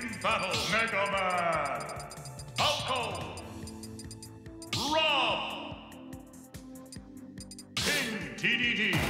Team Battle Mega Man. Falco. Rob. King TDD.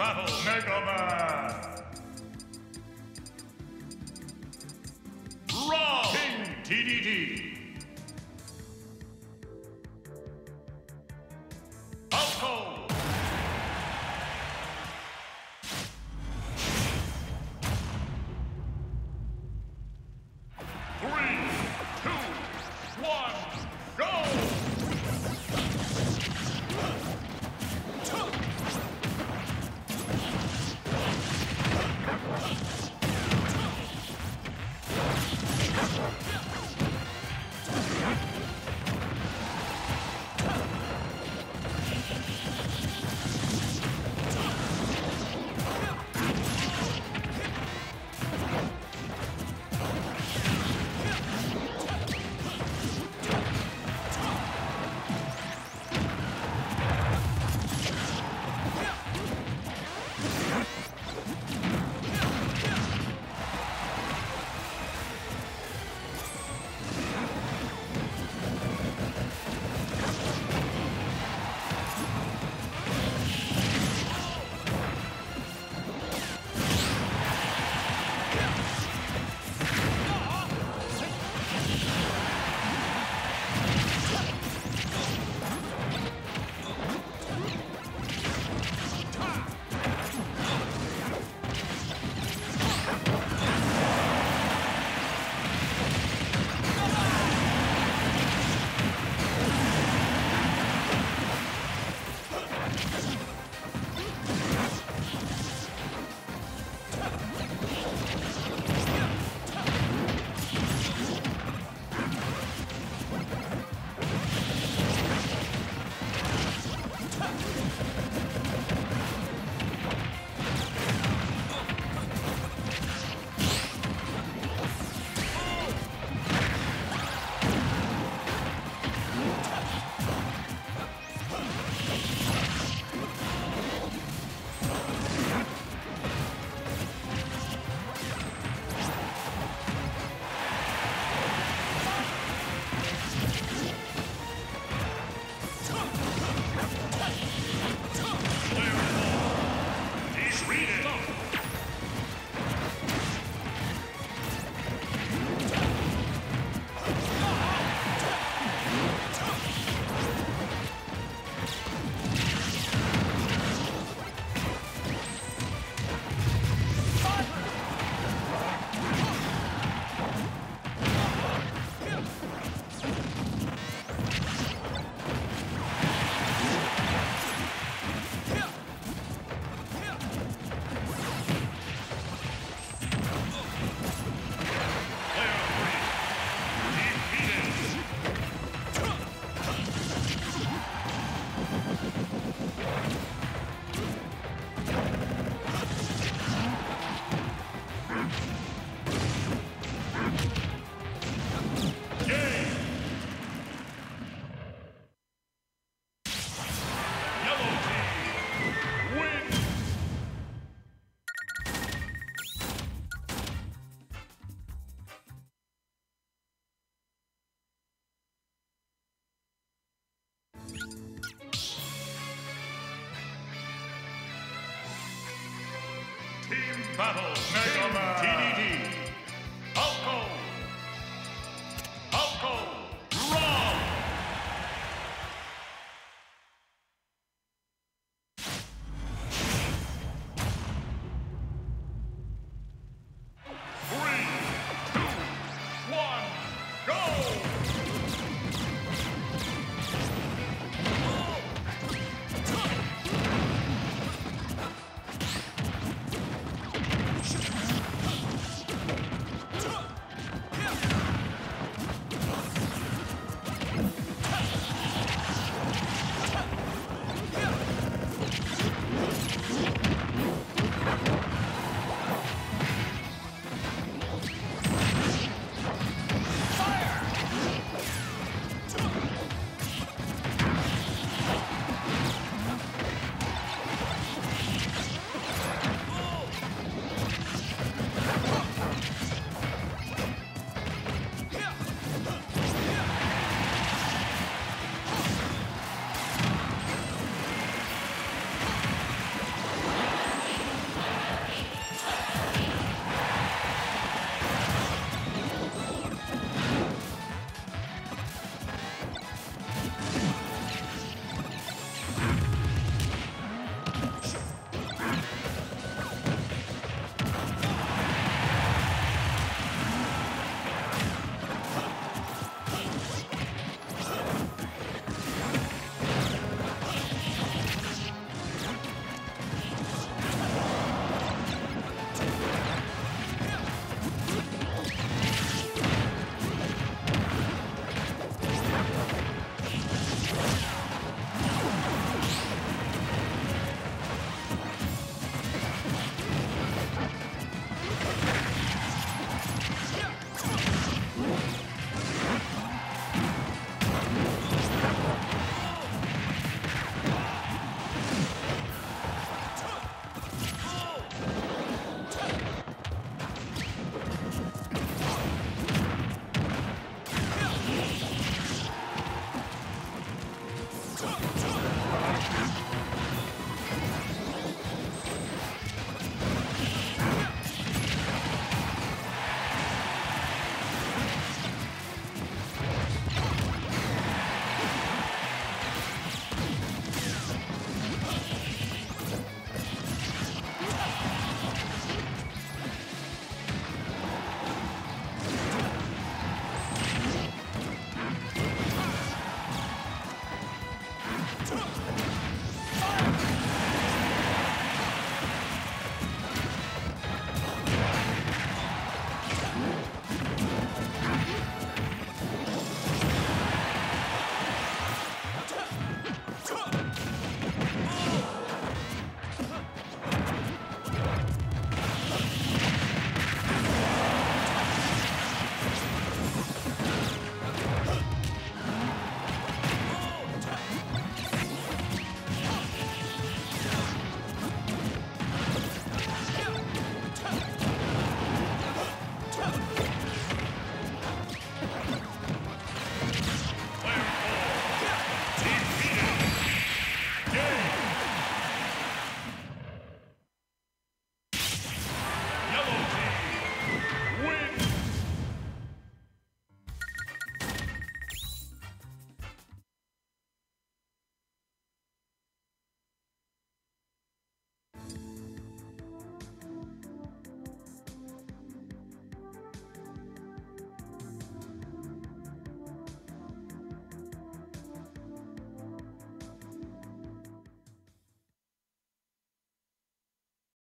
Battle Mega Man. Raw King TDD. Battle Mega.